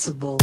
sensible.